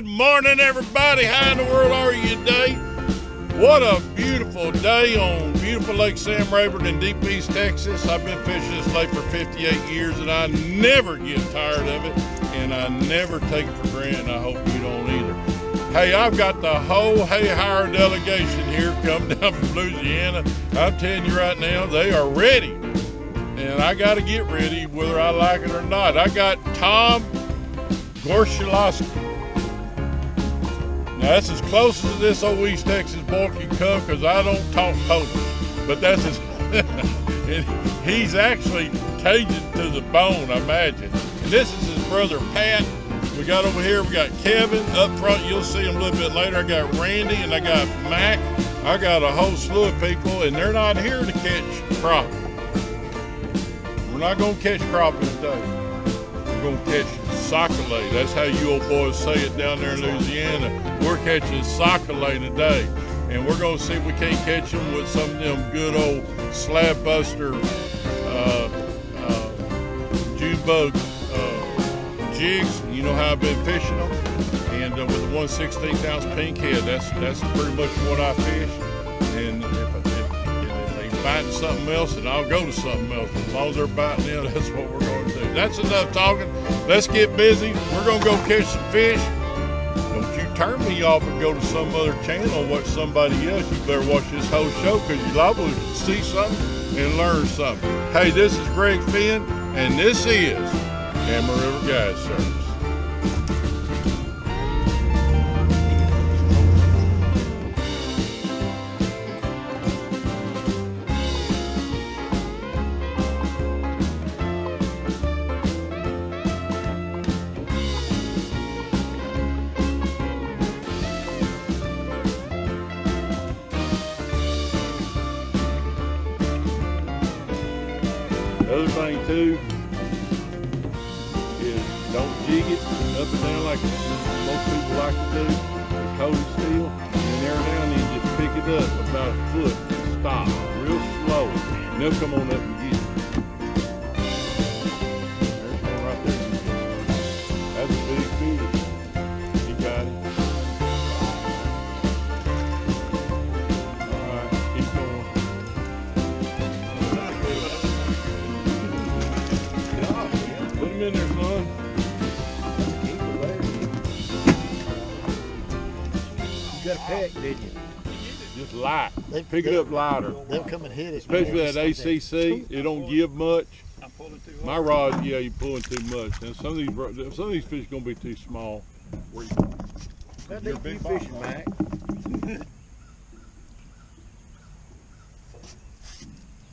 Good morning, everybody. How in the world are you today? What a beautiful day on beautiful Lake Sam Rayburn in Deep East Texas. I've been fishing this lake for 58 years and I never get tired of it and I never take it for granted. I hope you don't either. Hey, I've got the whole Hay Hire delegation here coming down from Louisiana. I'm telling you right now, they are ready. And I got to get ready whether I like it or not. I got Tom Gorshilowski. Now that's as close as this old East Texas boy can come because I don't talk Polish. But that's his, he's actually Cajun to the bone, I imagine. And this is his brother Pat. We got over here, we got Kevin up front. You'll see him a little bit later. I got Randy and I got Mac. I got a whole slew of people, and they're not here to catch crappie. We're not gonna catch crappie today. We're gonna catch sockeye. That's how you old boys say it down there in Louisiana. We're catching sockeye today. And we're gonna see if we can't catch them with some of them good old slab buster uh, uh, June uh, jigs. You know how I've been fishing them. And uh, with a 1 16th ounce pink head, that's that's pretty much what I fish. And if, if, if they biting something else, then I'll go to something else. As long as they're biting in, that's what we're going to do. That's enough talking. Let's get busy. We're going to go catch some fish. Don't you turn me off and go to some other channel and watch somebody else. You better watch this whole show because you liable to see something and learn something. Hey, this is Greg Fenn, and this is Camo River Guide thing too is don't jig it up and down like most people like to do. The cold steel, and every now and then just pick it up about a foot and stop real slow. And they'll come on up and get it. Peck, did you? Just light. They- Pick it they- up lighter. They'll come and hit it. Especially that man. ACC, it don't give much. My rod, yeah, you're pulling too much. And some of these, ro- some of these fish gonna be too small. How You're deep a big you ball. fishing, Mac?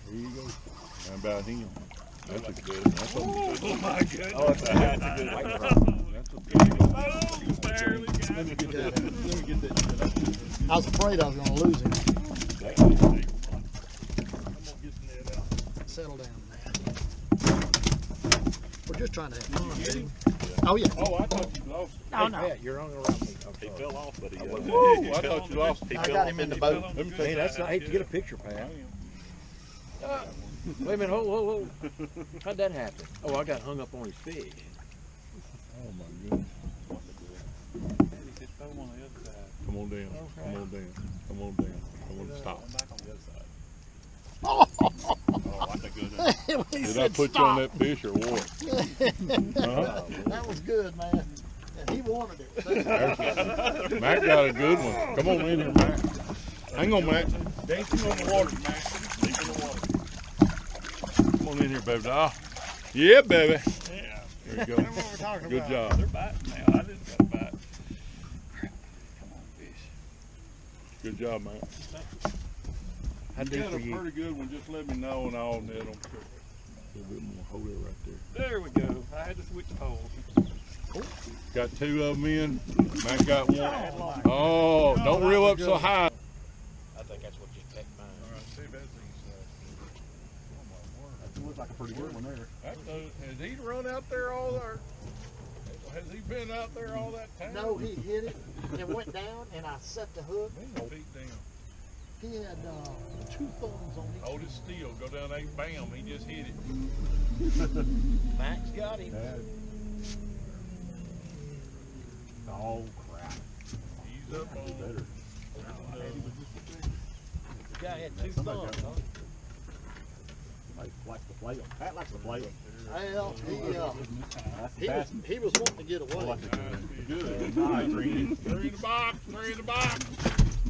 There you go. How about him? That's a good. That's a, Oh my goodness. Oh, that's a, that's a good white rod. that's a good. Barely got Let me it. get that. Let me get that. I was afraid I was going to lose him. I'm gonna get the net out. Settle down, man. We're just trying to have fun, dude. Oh, yeah. Oh, I thought you lost. it. Oh, no. you're on around me. He fell off, but he. Uh, Whoa, he I fell thought you lost he I got off him in the boat. fell Let me the- take Hey, that's not, I hate to get a picture, I Pat. am. Wait a minute, whoa, whoa, whoa. How'd that happen? Oh, I got hung up on his fish. Other side. Come on down. Come on down. Come on down. Come on, stop. I'm back on the other side. Oh, I think it was. He Did I said put you on that fish or what? Uh-huh. That was good, man. And he wanted it. Mac got a good one. Come on in here, Mac. Hang on, Mac. Dancing on the water, Mac. Deep in the water. Come on in here, baby. doll. Yeah, baby. Yeah. There you go. Remember what we're talking Good about. job. They're biting now. I just got a bite. Come on, fish. Good job, man. I You got a you? pretty good one. Just let me know and I'll net them. A little bit more. Hold it right there. There we go. I had to switch poles. Got two of them in. Mac got one. Oh, oh don't reel up so high. I think that's what just pecked mine. All right, see if that's these. Uh, oh my word. Looks like a pretty good one there. That Has he run out there all there? Has he been out there all that time? No, he hit it and went down, and I set the hook. Feet down. He had uh, two thumbs on each. Hold it still. Go down there. Bam. He just hit it. Max got him. Oh crap. He's up on Better. The guy had two thumbs, got huh? Somebody likes to play 'em. Pat likes to play 'em. Well, he, uh, he was, he was wanting to get away. Good. Nice, Three in the box, three in the box.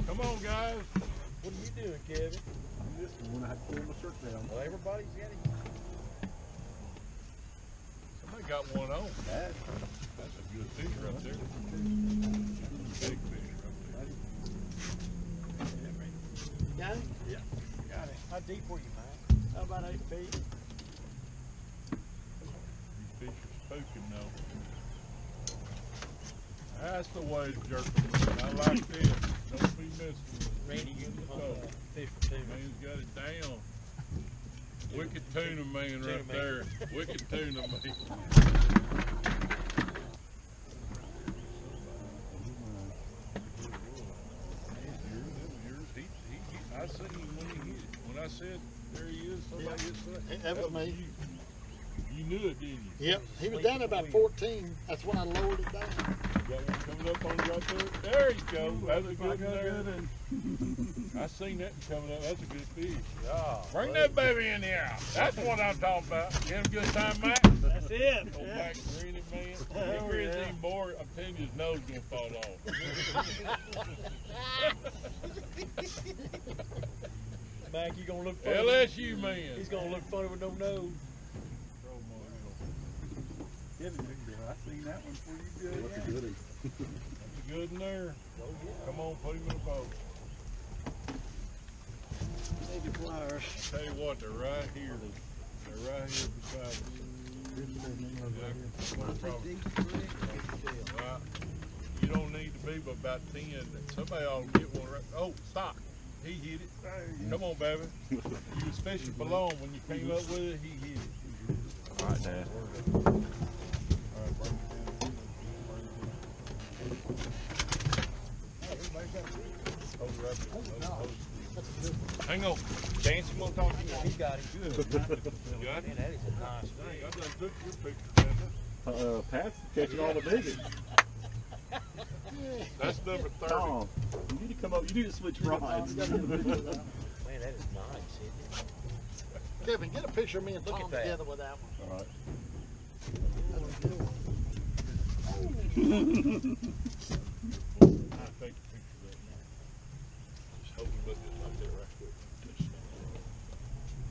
Come on, guys. What are you doing, Kevin? This one when I had to pull my shirt down. Well, everybody's got it. Somebody got one on. That, That's a good fish right there. Big fish right Got it? Got it. How deep were you, Mike? How about eight feet? These fish are spooking now. That's the way to jerk them. I like this. Don't be missing. Randy, you Look can at fish for two. Man's got it down. Wicked tuna man Tuna right man. there. Wicked tuna man. He, he, he, I seen him when he hit it. When I said, there he is, somebody hit Hey, that. that was me. You. You knew it, didn't you? Yep, he was down there about fourteen. That's when I lowered it down. Got one coming up on you right there. There you go. That's a good one there. I seen that coming up. That's a good fish. Yeah. Bring that baby in here. That's what I'm talking about. You having a good time, Mac? That's it. Old Mac grinning, man. Oh, He grins yeah. even more. I'm telling you, his nose gonna fall off. Mac, you gonna look funny. LSU man. He's gonna look funny with no nose. Kevin, I seen that one for you good. That's a goodie. That's good in there. Come on, put him in the boat. Maybe pliers. Tell you what, they're right here. They're right here beside me. Yeah, no problem. Right. You don't need to be but about ten. Somebody ought to get one right. Oh, stop. He hit it. Come on, baby. You was fishing for long when you came up with it. He hit it. All right, Dad. All right, bring it down. Bring it down. Hold it right there. Hold it, hold it. Hang on. Chance, you want to talk to me? He got it. Good. You got it? Man, that is a nice Dang, fish. I done took your picture, didn't Uh, Pat's catching all the biggies. That's number thirty. Tom, you need to come up. You need to switch rides. Man, that is nice, isn't it? Kevin, get a picture of me and Look Tom at that. together with that one. all right. That was a good one. I'll take a picture of that. Just hold him up just like that right quick. Just stand.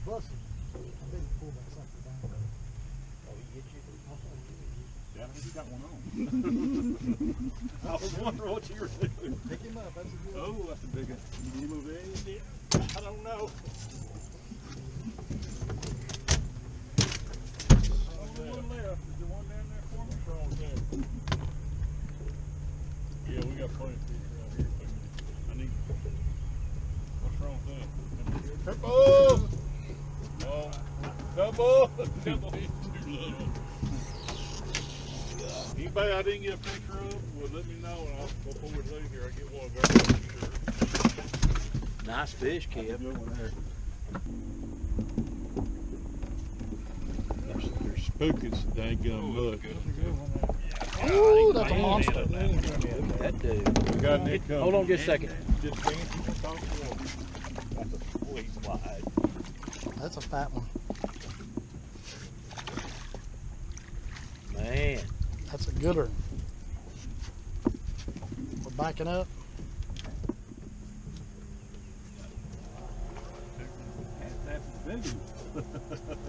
Busted. I didn't pull that sucker down. Oh, he hit you? Yeah, I think you got one on. I was wondering what you were doing. Pick him up, that's a good one. Oh, that's a big one. Did he move in? I don't know. Only one left. Is there one down there for me? Wrong with? Yeah, we got plenty of fish around here. I need. What's wrong with that? Triple! No. Double! Double. He's too little. Anybody I didn't get a picture of, well, let me know, and I'll, before we leave here, I get one of our Nice fish, Kev. Good one there. They're, they're spooking some dang gum look. Ooh, that's a monster. That dude. We got Nick coming. Hold on just a second. Just fancy to talk to him. That's a squeeze wide. That's a fat one. Man. That's a gooder. We're backing up. That's, that's.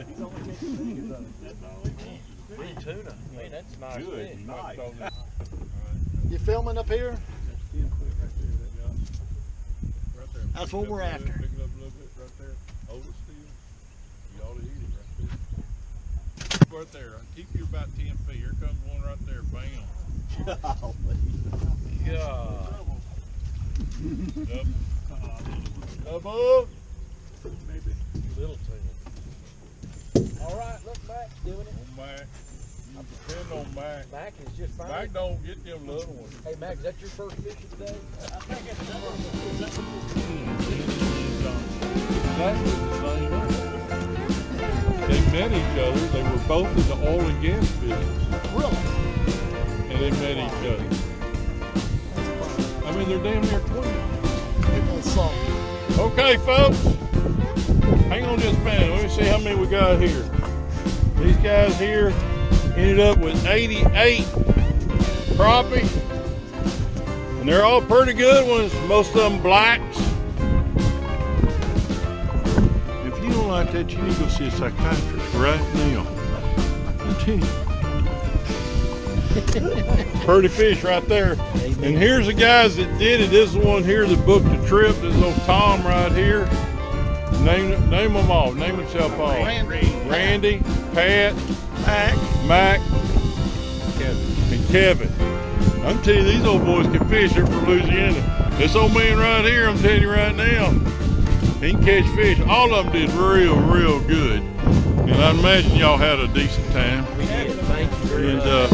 He's only catching biggies on it. That's all he wants. Tuna. Man, that's nice Good night. You filming up here? Ten foot right there, that guy. Right there. That's what we're after. Pick it up a little bit right there. Hold it still. You ought to eat it right there. Right there. Keep you about ten feet. Here comes one right there. Bam. God. Double. Double. Maybe. Little tuna. All right, look, Mac's doing it. On Mac. You depend on Mac. Mac is just fine. Mac don't get them little ones. Hey, Mac, is that your first fish of the day? Exactly the same. They met each other. They were both in the oil and gas business. Really? and they met each other. I mean, they're damn near twins. Get that salt. Okay, folks. Hang on just a minute. Let me see how many we got here. These guys here ended up with 88 crappie. And they're all pretty good ones. Most of them blacks. If you don't like that, you need to go see a psychiatrist right now. I'm telling you. Pretty fish right there. And here's the guys that did it. This is the one here that booked the trip. This is old Tom right here. Name name them all. Name yourself all. Randy. Randy, Pat, Mac, Mac, and Kevin. I'm telling you, these old boys can fish here from Louisiana. This old man right here, I'm telling you right now, he can catch fish. All of them did real, real good. And I imagine y'all had a decent time. We did. Thank you very And uh,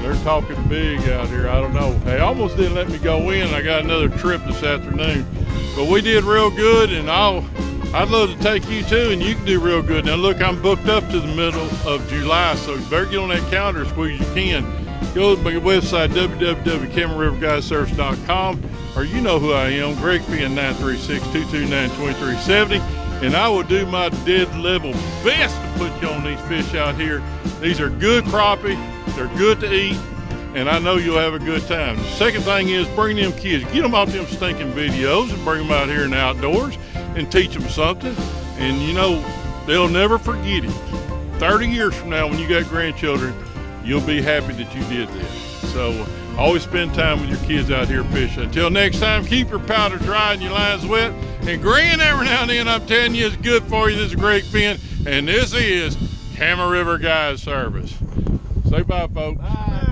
they're talking big out here. I don't know. They almost didn't let me go in. I got another trip this afternoon. But we did real good, and I'll, I'd love to take you too, and you can do real good. Now, look, I'm booked up to the middle of July, so you better get on that calendar as quick as you can. Go to my website, www.camoriverguideservice.com, or you know who I am, Greg Fenn, 936-229-2370, and I will do my dead level best to put you on these fish out here. These are good crappie, they're good to eat, and I know you'll have a good time. The second thing is bring them kids, get them off them stinking videos and bring them out here in the outdoors and teach them something. And you know, they'll never forget it. 30 years from now, when you got grandchildren, you'll be happy that you did this. So always spend time with your kids out here fishing. Until next time, keep your powder dry and your lines wet. And grin every now and then. I'm telling you, it's good for you. This is Greg Fenn, and this is Camo River Guide Service. Say bye, folks. Bye.